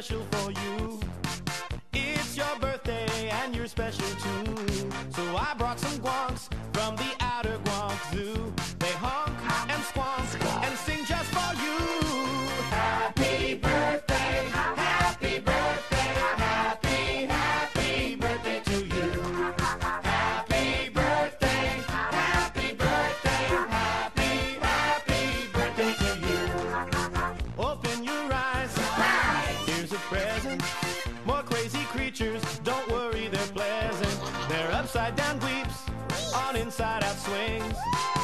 special for you. It's your birthday and you're special too. More crazy creatures, don't worry, they're pleasant. They're upside down weeps on inside out swings.